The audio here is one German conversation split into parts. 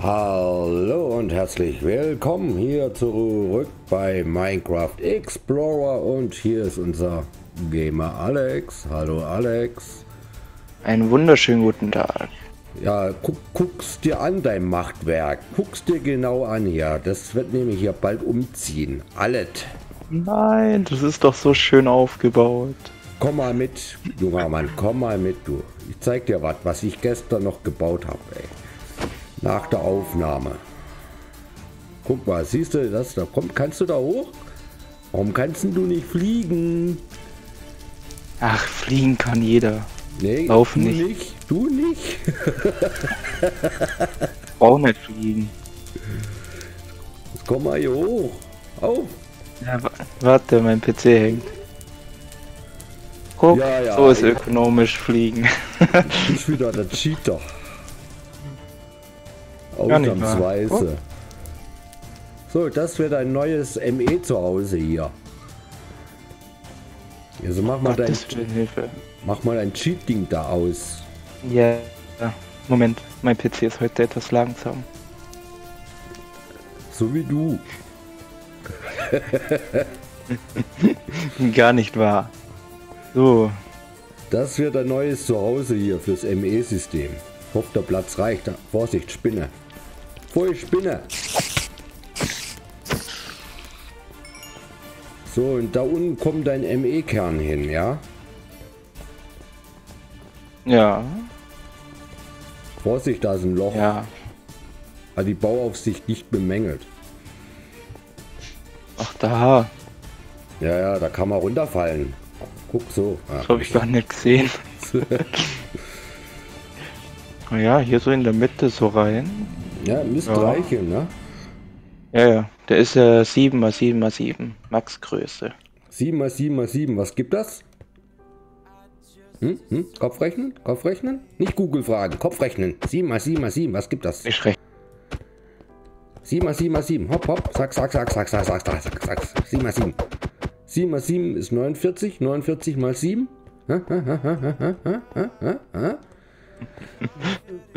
Hallo und herzlich willkommen hier zurück bei Minecraft Explorer und hier ist unser Gamer Alex. Hallo Alex. Einen wunderschönen guten Tag. Ja, guck, guck's dir an, dein Machtwerk. Guck's dir genau an hier. Das wird nämlich hier bald umziehen. Alles. Nein, das ist doch so schön aufgebaut. Komm mal mit, junger Mann, komm mal mit, du. Ich zeig dir was, was ich gestern noch gebaut habe, ey. Nach der Aufnahme. Guck mal, siehst du das? Da kommt, kannst du da hoch? Warum kannst du nicht fliegen? Ach, fliegen kann jeder. Nee, Laufen du nicht. nicht. Du nicht. Brauch nicht fliegen. Jetzt komm mal hier hoch. Auf. Ja, wa- warte, mein PC hängt. Guck, Ja, ja, so ist ökonomisch fliegen. Bist wieder der Cheater. Gar nicht wahr. Ausnahmsweise. So, das wird ein neues ME zu Hause hier. Also mach mal dein, mach mal dein Cheating da aus. Ja, ja. Moment, mein PC ist heute etwas langsam. So wie du. Gar nicht wahr. So, Das wird ein neues Zuhause hier fürs ME-System. Hofft der Platz reicht. Vorsicht, Spinne. Voll Spinne. So, und da unten kommt dein ME-Kern hin, ja? ja, Vorsicht, da ist ein Loch. ja. Hat die Bauaufsicht nicht bemängelt. Ach da, Ja, ja, da kann man runterfallen. Guck so. Ah. das habe ich gar nicht gesehen. Ja, hier so in der Mitte so rein. Ja, müsste Ja. reichen, ne? Ja, ja, der ist ja 7 mal 7 mal 7 Maxgröße. 7 mal 7 mal 7, was gibt das? Hm? Hm? Kopfrechnen? Kopfrechnen? Nicht Google fragen, Kopfrechnen. 7 mal 7 mal 7, was gibt das? Ich rechne 7 mal 7 mal 7, hopp, hopp, zack, zack, zack, zack, zack, zack, zack, zack, zack, 7 mal 7. 7 mal 7 ist 49, 49 mal 7. Hä? Hä? Hä? Hä? Hä? Hä? Hä? Hä?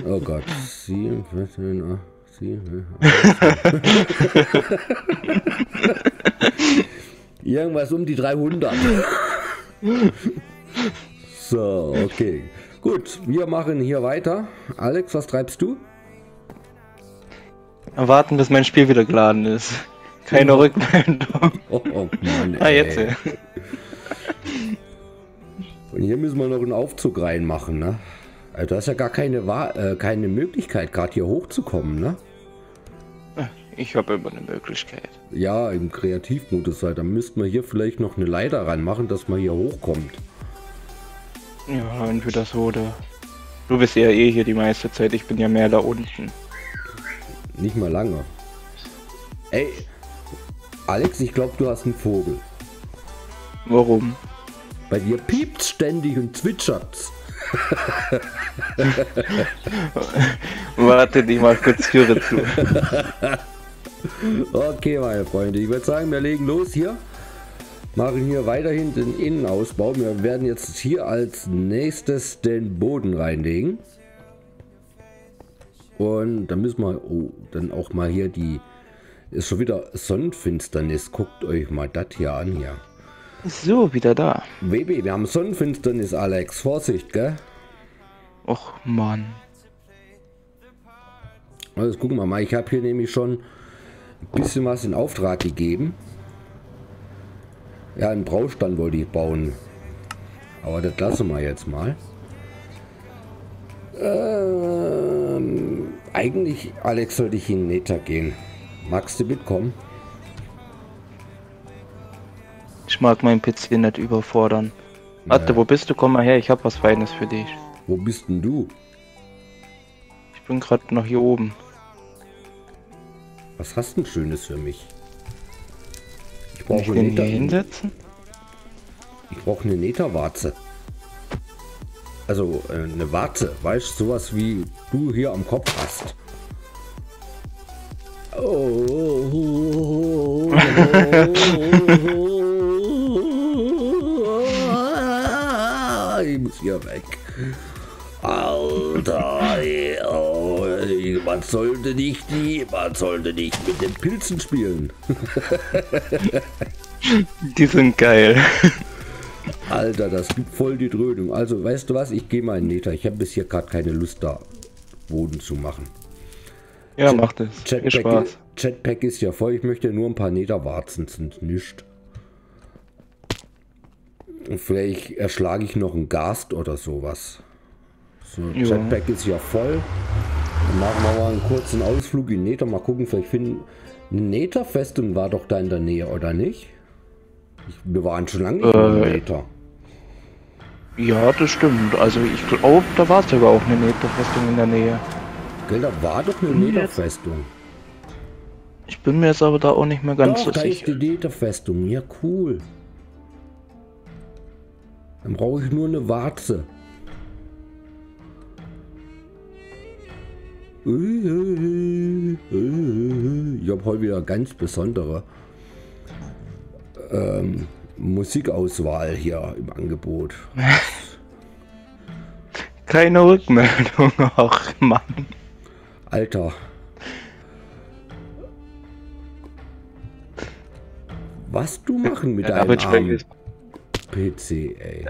Oh Gott, 7, 14, 8, 7, 8. Irgendwas um die 300. So, okay. Gut, wir machen hier weiter. Alex, was treibst du? Warten, bis mein Spiel wieder geladen ist. Keine Rückmeldung. Oh, oh Mann, Ah, jetzt. ey. Und hier müssen wir noch einen Aufzug reinmachen, ne? Also da ist ja gar keine, äh, keine Möglichkeit, gerade hier hochzukommen, ne? Ich habe immer eine Möglichkeit. Ja, im Kreativmodus halt. Da müssten wir hier vielleicht noch eine Leiter ranmachen, dass man hier hochkommt. Ja, entweder so oder. Du bist ja eh hier die meiste Zeit, ich bin ja mehr da unten. Nicht mal lange. Ey, Alex, ich glaube, du hast einen Vogel. Warum? Bei dir piept's ständig und zwitschert's. Warte, ich mal kurz Türe zu. Okay, meine Freunde, ich würde sagen, wir legen los hier. Machen hier weiterhin den Innenausbau. Wir werden jetzt hier als nächstes den Boden reinlegen. Und dann müssen wir oh, dann auch mal hier die. Ist schon wieder Sonnenfinsternis. Guckt euch mal das hier an hier. So, wieder da. WB, wir haben Sonnenfinsternis, Alex. Vorsicht, gell? Och, Mann. Also gucken wir mal. Ich habe hier nämlich schon ein bisschen was in Auftrag gegeben. Ja, einen Braustand wollte ich bauen. Aber das lassen wir jetzt mal. Ähm, eigentlich, Alex, sollte ich in Nether gehen. Magst du mitkommen? Ich mag meinen PC nicht überfordern. Warte, wo bist du? Komm mal her, ich hab was Feines für dich. Wo bist denn du? Ich bin gerade noch hier oben. Was hast du denn Schönes für mich? Ich brauche eine Nether, hinsetzen? ich brauche eine Netherwarze. Also äh, eine Warze, weißt du, sowas wie du hier am Kopf hast. Oh. ich muss hier weg. Alter, ey, oh, man sollte nicht, man sollte nicht mit den Pilzen spielen. Die sind geil. Alter, das gibt voll die Dröhnung. Also, weißt du was? Ich gehe mal in Nether. Ich habe bis hier gerade keine Lust da, Boden zu machen. Ja, Chat, macht es. Chatpack, Chatpack ist ja voll. Ich möchte nur ein paar Netherwarzen, sind nichts. Vielleicht erschlage ich noch einen Gast oder sowas. So. Jetpack ist ja voll. Dann machen wir mal einen kurzen Ausflug in Nether. Mal gucken, vielleicht finden. Eine Nether-Festung war doch da in der Nähe, oder nicht? Ich, wir waren schon lange nicht äh, in Nether. Ja, das stimmt. Also ich glaube, da war es sogar auch eine Nether-Festung in der Nähe. Gell, da war doch eine Nether-Festung. Ich bin mir jetzt aber da auch nicht mehr ganz doch, so da sicher. Da ist die Nether-Festung. Ja, cool. Dann brauche ich nur eine Warze. Ich habe heute wieder ganz besondere ähm, Musikauswahl hier im Angebot. Keine Rückmeldung, ach Mann. Alter. Was du machen mit deinem armen PC, ey.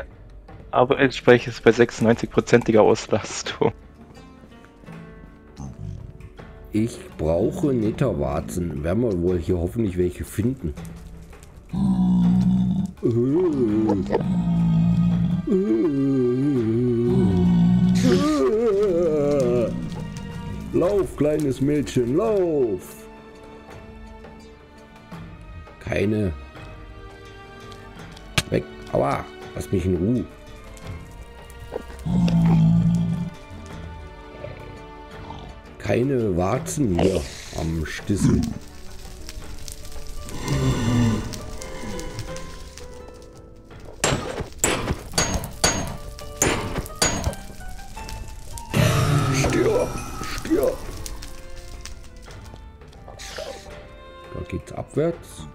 Aber ich spreche es bei 96%iger Auslastung. Ich brauche Netterwarzen. Werden wir wohl hier hoffentlich welche finden. Lauf, kleines Mädchen, lauf! Keine. Weg. Aua, lass mich in Ruhe. Keine Warzen hier am Stissel. Stirb, stirb. Da geht's abwärts.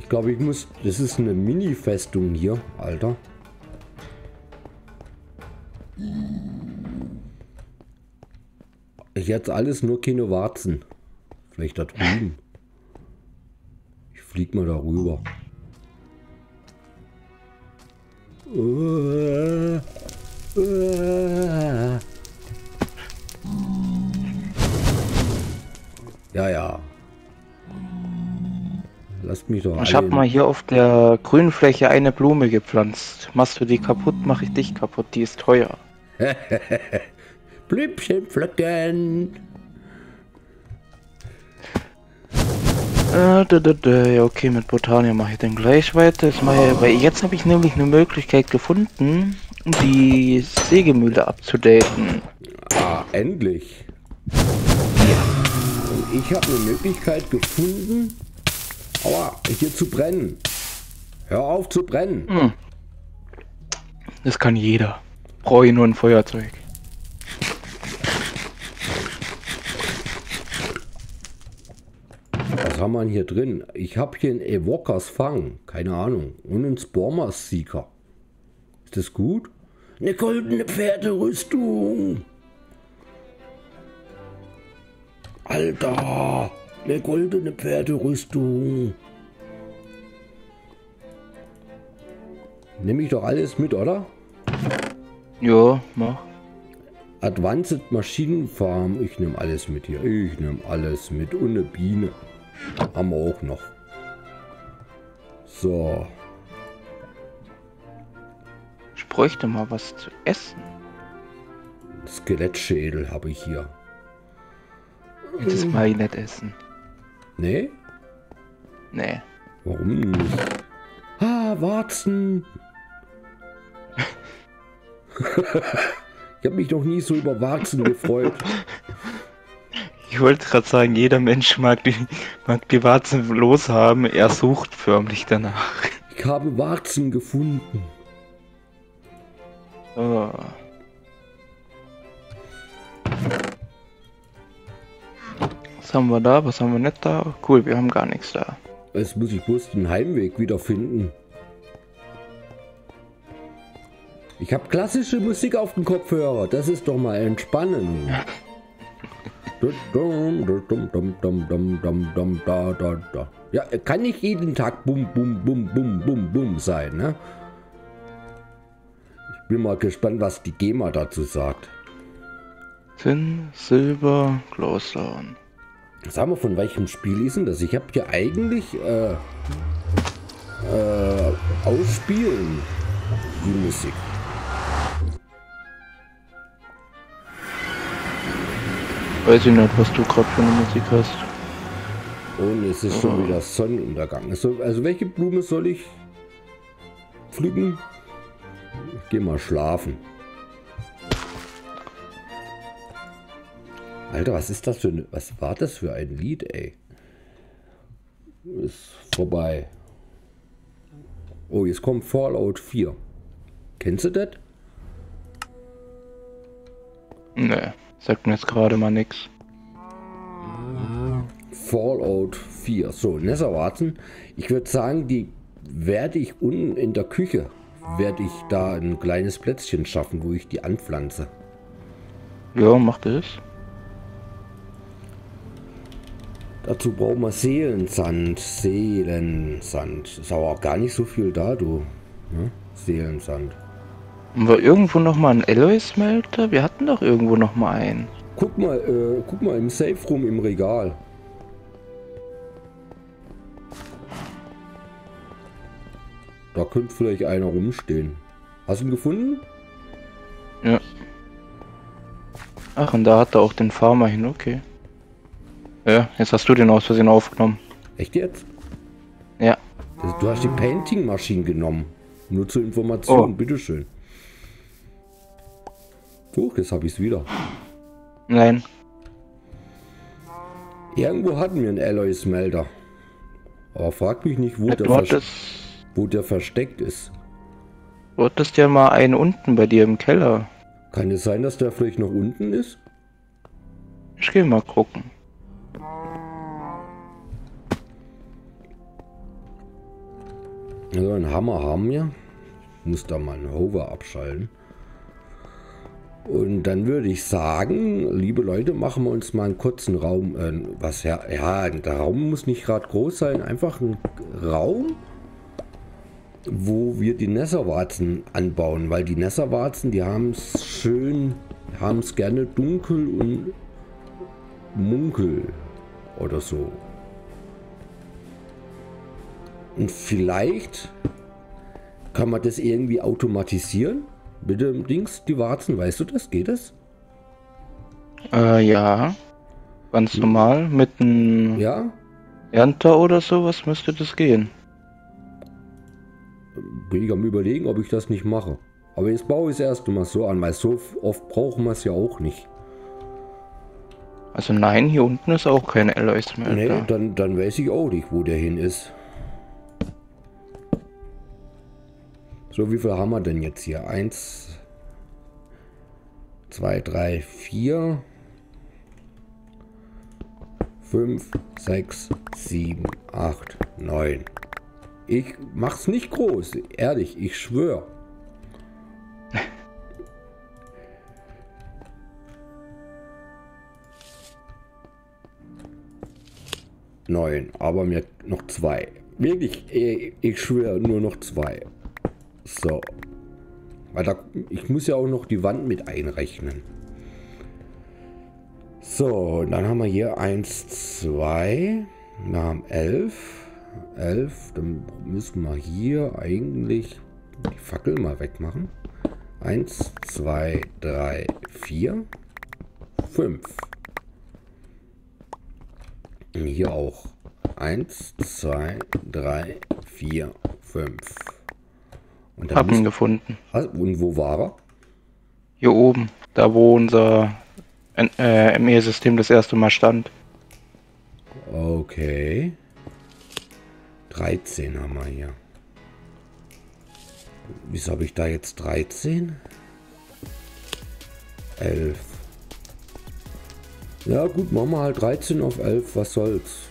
Ich glaube, ich muss... Das ist eine Mini-Festung hier, Alter. Jetzt alles nur keine Warzen. Vielleicht da drüben. Ich flieg mal darüber. Ja, ja. Lasst mich doch. Ich habe mal hier auf der Grünfläche eine Blume gepflanzt. Machst du die kaputt, mache ich dich kaputt. Die ist teuer. Blümchen pflücken. Ja, okay, mit Botania mache ich dann gleich weiter. Jetzt, ich, weil jetzt habe ich nämlich eine Möglichkeit gefunden, die Sägemühle abzudaten. Ah, endlich. Ja. Und ich habe eine Möglichkeit gefunden, aua, hier zu brennen. Hör auf zu brennen. Hm. Das kann jeder. Brauche ich nur ein Feuerzeug. Haben wir hier drin? Ich habe hier einen Evokers Fang, keine Ahnung, und einen Spormers Seeker. Ist das gut? Eine goldene Pferderüstung. Alter, eine goldene Pferderüstung. Nehme ich doch alles mit, oder? Ja, mach. Advanced Maschinenfarm, ich nehme alles mit hier. Ich nehme alles mit und eine Biene. Haben wir auch noch. So. Ich bräuchte mal was zu essen. Skelettschädel habe ich hier. Das mag ich nicht essen. Nee? Nee. Warum nicht? Ah, Warzen! ich habe mich noch nie so über Warzen gefreut. Ich wollte gerade sagen, jeder Mensch mag die, mag die Warzen loshaben, er sucht förmlich danach. Ich habe Warzen gefunden. Oh. Was haben wir da? Was haben wir nicht da? Cool, wir haben gar nichts da. Jetzt muss ich bloß den Heimweg wiederfinden. Ich Ich habe klassische Musik auf dem Kopfhörer. Das ist doch mal entspannend. Ja, kann nicht jeden Tag bum, bum, bum, bum, bum, bum sein, ne? Ich bin mal gespannt, was die GEMA dazu sagt. Tin, Silber, Glossern. Sagen wir, von welchem Spiel ist denn das? Ich habe hier eigentlich äh, äh, ausspielen die Musik. Weiß ich nicht, was du gerade für eine Musik hast. Und es ist schon wieder Sonnenuntergang. Also, also welche Blume soll ich pflücken? Ich geh mal schlafen. Alter, was ist das für ein, was war das für ein Lied, ey? Ist vorbei. Oh, jetzt kommt Fallout 4. Kennst du das? Nee, sagt mir jetzt gerade mal nix. Fallout 4. So, Nesserwarzen. Ich würde sagen, die werde ich unten in der Küche, werde ich da ein kleines Plätzchen schaffen, wo ich die anpflanze. Ja, mach das. Dazu brauchen wir Seelensand. Seelensand. Ist aber auch gar nicht so viel da, du. Ne? Seelensand. Haben wir irgendwo noch mal einen Alloy-Smelter? Wir hatten doch irgendwo noch mal einen. Guck mal, äh, guck mal im Safe Room im Regal. Da könnte vielleicht einer rumstehen. Hast du ihn gefunden? Ja. Ach, und da hat er auch den Farmer hin, okay. Ja, jetzt hast du den aus Versehen aufgenommen. Echt jetzt? Ja. Das, du hast die Painting-Maschine genommen. Nur zur Information, Oh. bitteschön. Huch, jetzt habe ich es wieder. Nein. Irgendwo hatten wir einen Alloy-Smelter. Aber frag mich nicht, wo, der, Du vers hattest, wo der versteckt ist. du hattest ja mal einen unten bei dir im Keller. Kann es sein, dass der vielleicht noch unten ist? Ich geh mal gucken. Also einen Hammer haben wir. Ich muss da mal einen Hover abschalten. Und dann würde ich sagen, liebe Leute, machen wir uns mal einen kurzen Raum. Äh, was ja, ja, der Raum muss nicht gerade groß sein, einfach ein Raum, wo wir die Nesserwarzen anbauen, weil die Nesserwarzen, die haben es schön, haben es gerne dunkel und munkel oder so. Und vielleicht kann man das irgendwie automatisieren. Mit dem Dings, die Warzen, weißt du das? Geht das? Äh, ja. Ganz normal. Mit einem Ja? Ernter oder sowas müsste das gehen. Bin ich am überlegen, ob ich das nicht mache. Aber jetzt baue ich es erst mal so an, weil so oft brauchen wir es ja auch nicht. Also nein, hier unten ist auch kein Alloys mehr. Nee, da. dann, dann weiß ich auch nicht, wo der hin ist. So, wie viel haben wir denn jetzt hier? Eins, zwei, drei, vier, fünf, sechs, sieben, acht, neun. Ich mach's nicht groß, ehrlich, ich schwör. Neun, aber mir noch zwei. Wirklich, ich, ich schwöre, nur noch zwei. So. Weil da, ich muss ja auch noch die Wand mit einrechnen. So, dann haben wir hier 1, 2. Wir haben 11. 11. Dann müssen wir hier eigentlich die Fackel mal wegmachen. 1, 2, 3, 4, 5. Und Hier auch. 1, 2, 3, 4, 5. Und Hab ihn gefunden. Und wo war er? Hier oben. Da wo unser äh, ME-System das erste Mal stand. Okay. 13 haben wir hier. Wieso habe ich da jetzt 13? 11. Ja gut, machen wir halt 13 auf 11, was soll's.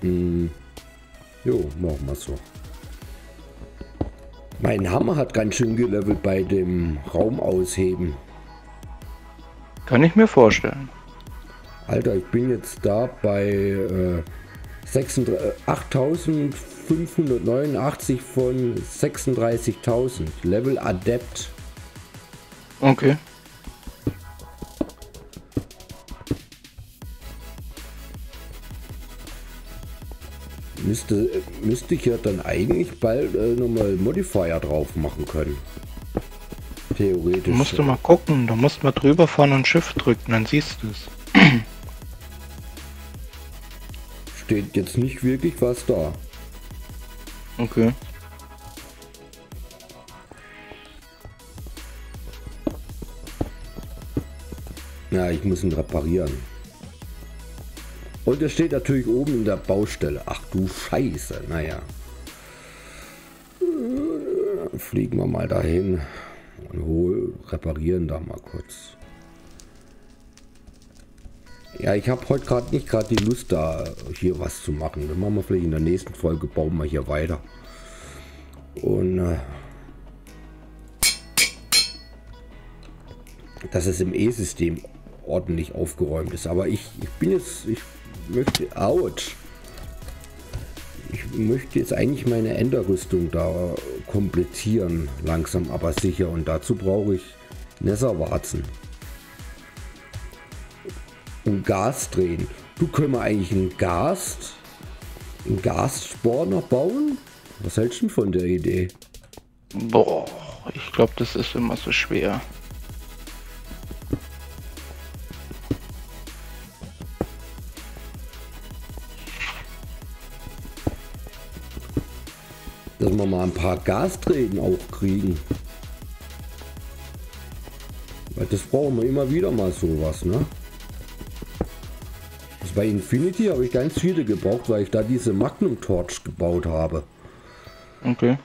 Hm. Jo, machen wir so. Mein Hammer hat ganz schön gelevelt bei dem Raumausheben. Kann ich mir vorstellen. Alter, ich bin jetzt da bei äh, 8589 von 36.000. Level Adept. Okay. Müsste, müsste ich ja dann eigentlich bald äh, nochmal Modifier drauf machen können. Theoretisch. Musst du mal gucken, du musst mal drüber fahren und Shift drücken, dann siehst du es. Steht jetzt nicht wirklich was da. Okay. Ja, ich muss ihn reparieren. Und er steht natürlich oben in der Baustelle. Ach du Scheiße, naja. Fliegen wir mal dahin und hol, reparieren da mal kurz. Ja, ich habe heute gerade nicht gerade die Lust da hier was zu machen. Dann machen wir vielleicht in der nächsten Folge, bauen wir hier weiter. Und äh, dass es im E-System ordentlich aufgeräumt ist. Aber ich, ich bin jetzt, ich möchte, ouch. Ich möchte jetzt eigentlich meine Enderrüstung da komplettieren, langsam aber sicher. Und dazu brauche ich Nesserwarzen. Und Gas drehen. Du können wir eigentlich einen Gast, einen Gasspawner bauen? Was hältst du von der Idee? Boah, ich glaube, das ist immer so schwer. Dass wir mal ein paar Gastränen auch kriegen. Weil das brauchen wir immer wieder mal sowas, ne? Also bei Infinity habe ich ganz viele gebraucht, weil ich da diese Magnum Torch gebaut habe. Okay.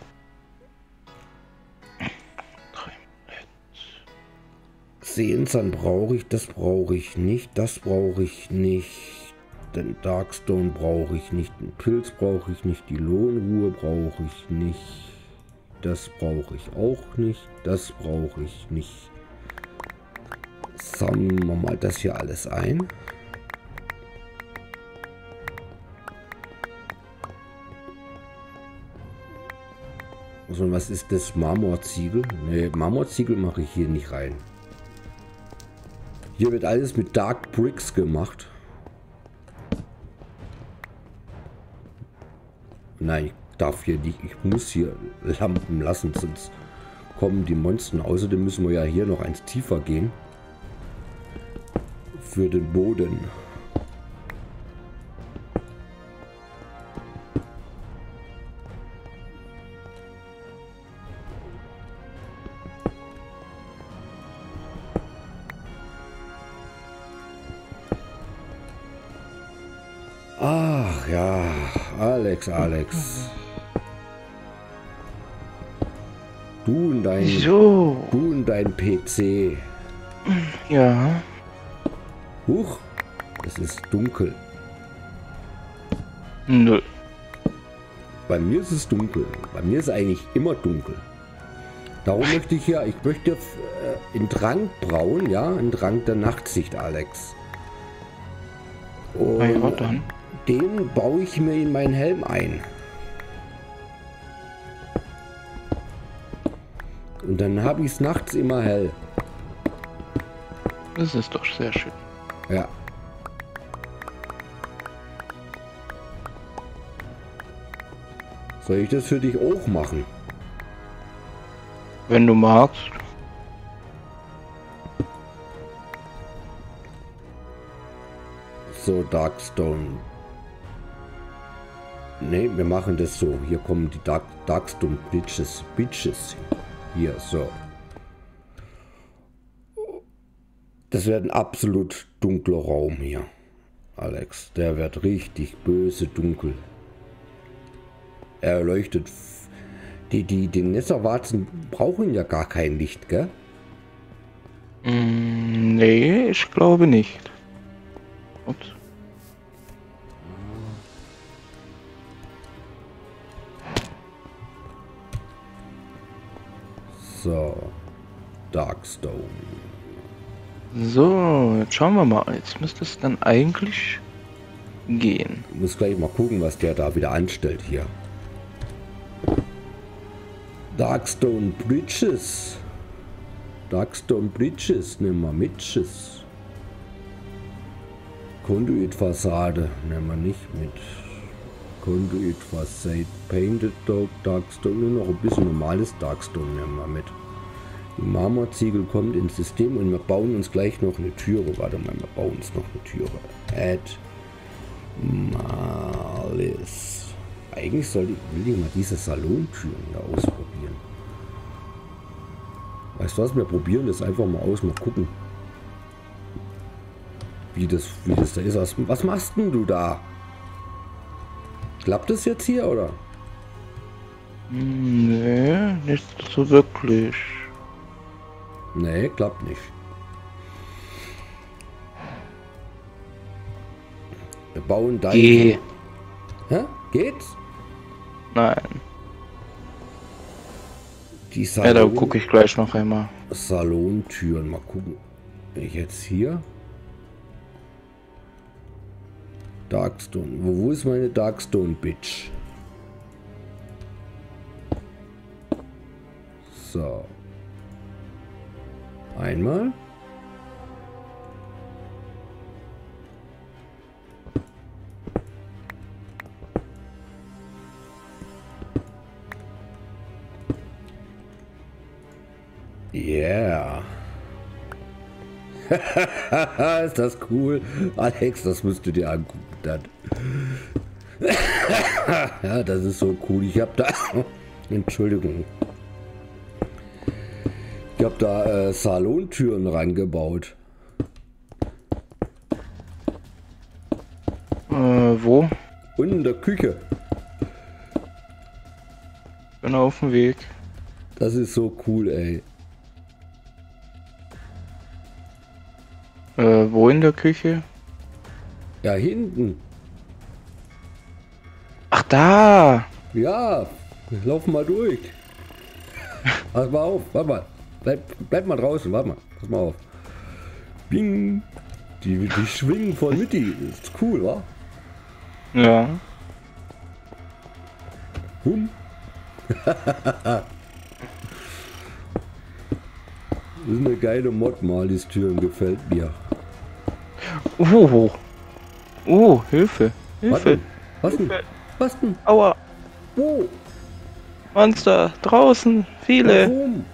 Sehensand brauche ich, das brauche ich nicht, das brauche ich nicht. Den Darkstone brauche ich nicht, den Pilz brauche ich nicht, die Lohnruhe brauche ich nicht. Das brauche ich auch nicht, das brauche ich nicht. Sammeln wir mal das hier alles ein. So, was ist das? Marmorziegel? Ne, Marmorziegel mache ich hier nicht rein. Hier wird alles mit Dark Bricks gemacht. Nein, ich darf hier nicht. Ich muss hier Lampen lassen, sonst kommen die Monster. Außerdem müssen wir ja hier noch eins tiefer gehen. Für den Boden. Alex, Alex. Du und dein, So. du und dein PC. Ja. Huch, es ist dunkel. Nö. Bei mir ist es dunkel. Bei mir ist eigentlich immer dunkel. Darum möchte ich ja, ich möchte äh, in Drang brauen, ja, in Drang der Nachtsicht, Alex. Und Na ja, dann. Den baue ich mir in meinen Helm ein. Und dann habe ich es nachts immer hell. Das ist doch sehr schön. Ja. Soll ich das für dich auch machen? Wenn du magst. So, Darkstone. Ne, wir machen das so. Hier kommen die Dark, Darkstone Bitches. Bitches. Hier, so. Das wird ein absolut dunkler Raum hier. Alex, der wird richtig böse dunkel. Er leuchtet. Die, die, die Nesserwarzen brauchen ja gar kein Licht, gell? Mm, nee, ich glaube nicht. Ups. Darkstone. So, jetzt schauen wir mal. Jetzt müsste es dann eigentlich gehen. Ich muss gleich mal gucken, was der da wieder anstellt hier. Darkstone Bridges. Darkstone Bridges, nehmen wir Mitches. Conduit-Fassade nehmen wir nicht mit. Conduit Facade Painted Dark Darkstone, nur noch ein bisschen normales Darkstone nehmen wir mit. Die Marmorziegel kommt ins System und wir bauen uns gleich noch eine Türe. Warte mal, wir bauen uns noch eine Türe. Add Malis. Eigentlich soll ich, will ich mal diese Salontüren hier ausprobieren. Weißt du was, wir probieren das einfach mal aus, mal gucken. Wie das, wie das da ist. Was, was machst denn du da? Klappt das jetzt hier, oder? Nee, nicht so wirklich. Nee, klappt nicht. Wir bauen da. Geh. Hä? Geht's? Nein. Die Ja, da Salon, gucke ich gleich noch einmal. Salontüren. Mal gucken. Wenn ich jetzt hier. Darkstone. Wo, wo ist meine Darkstone Bitch? So. Einmal. Yeah. ist das cool? Alex, das müsst ihr dir angucken. Dann. ja, das ist so cool. Ich habe da... Entschuldigung. Ich habe da äh, Salontüren rangebaut. Äh, wo? Unten in der Küche. Bin auf dem Weg. Das ist so cool, ey. Wo in der Küche? Ja, hinten. Ach, da! Ja, lauf mal durch. Pass mal auf, warte mal. Bleib, bleib mal draußen, warte mal. Pass mal auf. Bing. Die, die schwingen voll mit, die ist cool, wa? Ja. Hum. Das ist eine geile Mod, Malis-Türen gefällt mir. Oh. Oh, Hilfe. Hilfe. Was denn? Was denn? Aua. Wo? Monster. Draußen. Viele. Warum?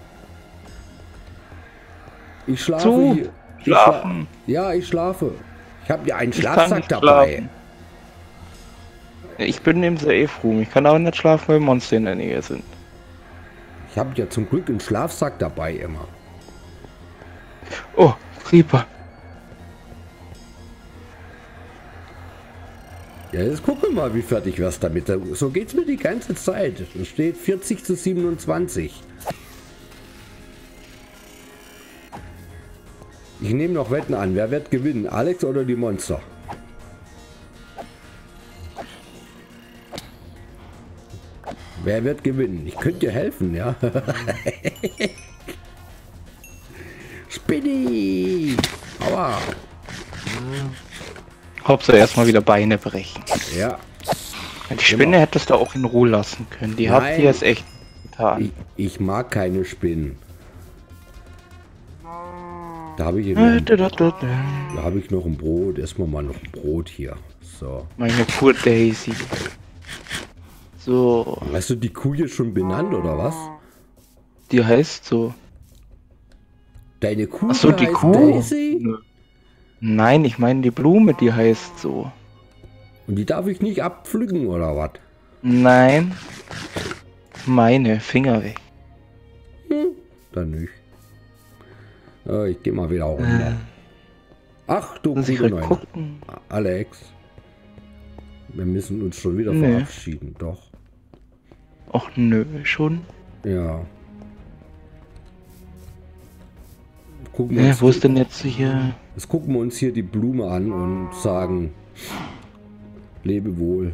Ich schlafe Zu. hier. Ich schla Schlafen. ja, ich schlafe. Ich habe ja einen Schlafsack dabei. schlafen. Ich bin im Safe Room. Ich kann aber nicht schlafen, weil Monster in der Nähe sind. Ich habe ja zum Glück einen Schlafsack dabei immer. Oh, Creeper. Ja, jetzt gucken wir mal, wie fertig wirst damit. So geht's mir die ganze Zeit. Es steht 40 zu 27. Ich nehme noch Wetten an. Wer wird gewinnen? Alex oder die Monster? Wer wird gewinnen? Ich könnte dir helfen, ja. Spinny! Aua! Hauptsache erstmal wieder Beine brechen. Ja, Die Spinne hättest du auch in Ruhe lassen können. Die hat Nein. dir jetzt echt getan. ich, ich mag keine Spinnen. Da habe ich, Äh, noch- da, da, da, da. da habe ich noch ein Brot. Erstmal mal noch ein Brot hier. So. Meine Poor Daisy. So, Hast du die Kuh jetzt schon benannt oder was? die heißt so. Deine Kuh Ach so, die heißt Kuh? Daisy? Nö. Nein, ich meine die Blume, die heißt so. Und die darf ich nicht abpflücken oder was? Nein. Meine Finger weg. Dann nicht. Oh, ich gehe mal wieder runter. Ach du halt gucken. Alex. Wir müssen uns schon wieder Nee. verabschieden. Doch. Ach nö, schon. Ja. Gucken Ja, uns, wo ist denn jetzt hier? jetzt gucken wir uns hier die Blume an und sagen, lebe wohl.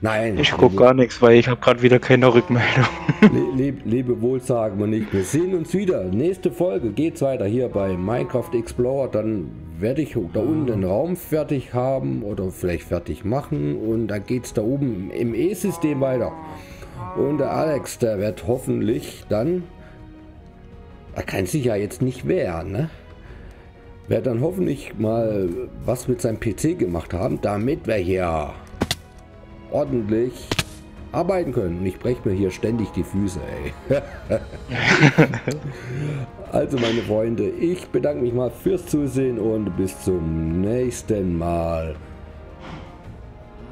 Nein. Ich guck gar nichts, weil ich habe gerade wieder keine Rückmeldung. Le leb lebe wohl sagen wir nicht. Wir sehen uns wieder. Nächste Folge geht's weiter hier bei Minecraft Explorer. Dann werde ich da unten einen Raum fertig haben oder vielleicht fertig machen. Und dann geht's da oben im E-System weiter. Und der Alex, der wird hoffentlich dann... Er kann sich ja jetzt nicht wehren, ne? Wird dann hoffentlich mal was mit seinem PC gemacht haben, damit wir hier ordentlich arbeiten können. Ich breche mir hier ständig die Füße, ey. also meine Freunde, ich bedanke mich mal fürs Zusehen und bis zum nächsten Mal.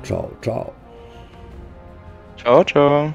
Ciao, ciao. Ciao, ciao.